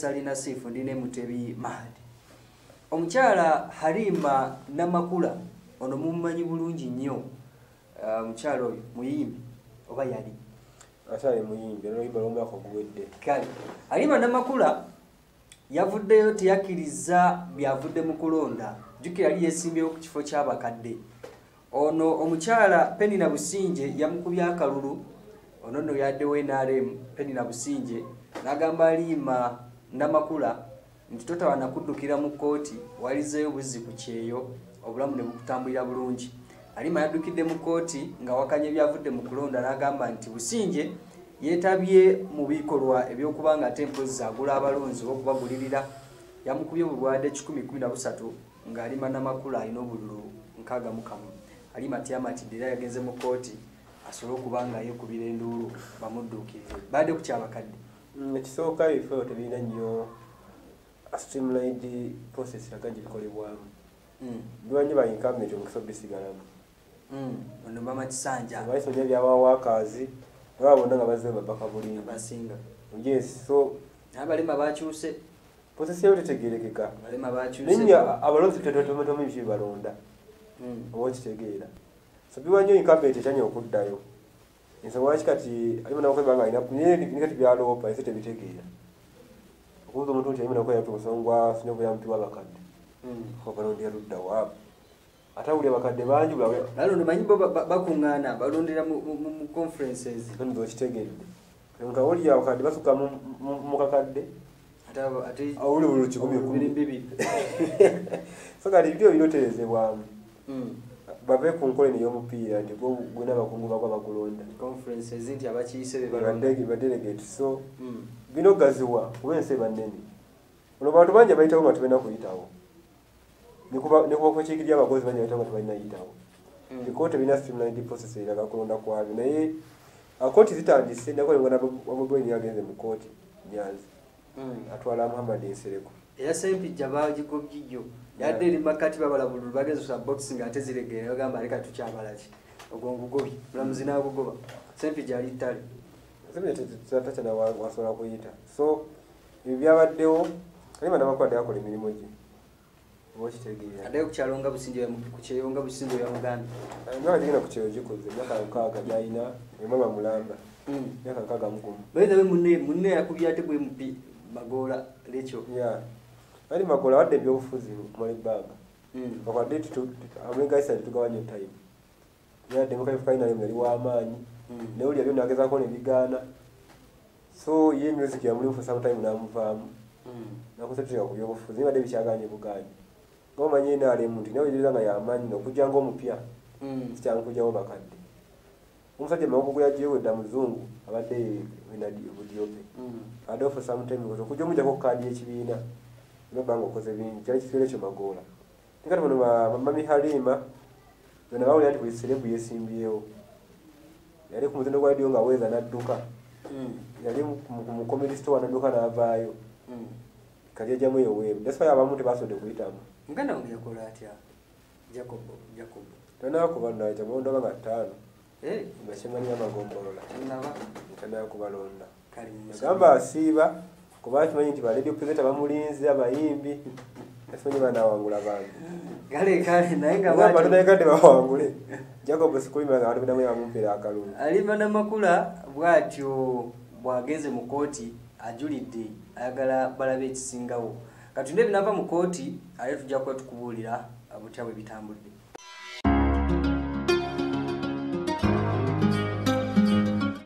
salina siifu ndina emutebi mahadi omukyala halima namakula ono mumumanyi bulungi nnyo Ah, omukyala oyo muyimbi oba yali? Akyali muyimbi oluyimba lw'omwaka oguwedde. Kale halima namakula yavuddeyo teyakkiriza byavudde mu kulonda. Jjukira yali yeesimbyewo ku kifo ky'abakadde ono omukyala penina businje yamukubya akalulu. Ono nno yaddewo nrm penina businje n'agamba aliima namakula nti totawa nakuddukira mu kkooti walizeeyo buzzi ku kyeyo obulamu ne bukutambulira bulungi. Alima yaddukidde mu kkooti nga wakanye byavudde mu kulonda n'agamba nti businje yeetabye mu bikolwa ebyokuba nga ate mpozi zaagula abalonzi okubagulirira yamukubye obulwadde 113 nga alima namakula alina obululu 61 alima tyamatidde era yagenze mu kkooti asobole okuba nga yeekubira enduulu bamudduukirire. Badde ku kyabakadde ekisooka ebifo tebirina nnyo streamlined process laga gibikolebwamu Mm, biwanyi ba incabinet omukisa obisigalamu mm, ono mama kisanja baisonya byabawakazi nga bonna nga bazze babaka abasinga yes so abalema bakyuse process yayo tetegerekeka nenya abalonzi tetotometomu biki bibalonda Mm, oba okitegeera so biwanyo incabinet ekyanya okuddayo ensonga lwaki kati alimo nakwebanga alina kati byaloopa ese tebitegeera. Okubuuza omuntu nti alimo nakwera tumusongwa funye obuyambi bwabakadde mm. obalondera ludda waabo ate awuli abakadde bangi bulawe balondo manyi bo ba- ba- bakuŋŋaana balondera mu- conferences. Nzo okitegedde nga woli abakadde basuka mu- kakadde. Awuli buli kikumi so kati byo binoterezebwamu Mm. Bave ku nkola ey'omupiira nti gwe gwena abakungu bagwa bagulonda conferences nti Badege- badelegate so Mm. bino gaziwa kuba ensi eba nnene ono bantu bangi abayitawo nga tebalina kuyitawo. Nekubakukiikirya abakozi bangi abayitawo nga tebalina yitawo. Mm. ekkooti ebirina streamlined process eraga kulonda kwabyo. Naye akooti zitandise nakolengana wabobweni yagenze mu kooti nyanzi Mm. atwala muhammad ensereko era sempijja bagigobjijjo yadde eri makati babalabululu bagezesa boxi nga ate ziregeera bagamba leka tukyabalaki ogwo ngugobi mulamuzi nagugoba. Sempijja ali ttale. Takyana wasobola kuyita. So ebyo byabaddewo alima nabakwade akola emirimu gye. Oba okitegeera? Addayo ku kyalo nga businje ku kyeyo nga businje bya muganda emyaka gigenda ku kyeyo gikuze emyaka nkaaga gyalina emama mulamba. Emyaka nkaaga mugumu baithabe munne munne yakubye ate bwe mupi magoola lekyo ya ali makola wadde ebyobufuzi kumala ebbanga Mm. bakwadde amegaisa tetugabanya time yadde mukaifukainale yali w'amaanyi Mm. naye oli yabyo nagezaako nebigaana so ye music yamulimu for some time namuvaamu Mm. nakuseteka ku byobufuzi naye badde bikyaganye bugaanyi nga omanyi enaalemu nti nawe era nga yamaanyi nokujja ngaomupya Mm. sikyankujjawo bakadde omusajja makugu gweyagiyo wedda muzungu abadde budiope Mm. addewo for some time kozi okujja omujjako kaadi y'ekibiina nobanga okoze bingi kyali kisigere ekyo magoola. Nikati bano mami halima bonna bawulira nti buli serebu yesimbyewo yali ku muzendo gwa diyo nga weeza n'adduka. Mm. yali mu comedy store n'adduka n'avaayo. Mm. kati yajjamu eyoweeru despite abamu tebasobodde kuyitamu. Muganda wange yakola atya? Jacob jacob. Tanakuba naja balonda nga ttaano. Eh, nga kimanyi kali mu agamba asiiba kuba kimanyi nti baradio presenta bamulinze abayimbi esomanyi banawangula tonayekadde bawangule jacob sikulimira nga bantu bedamu yamumpeera akalulu. Alima namakula bwatyo bwagenze mu kooti ajulidde ayagala balabe ekisingawo. Katunde ebinava mu kooti ate tujja kuba tukubuulira butya bwe bitambudde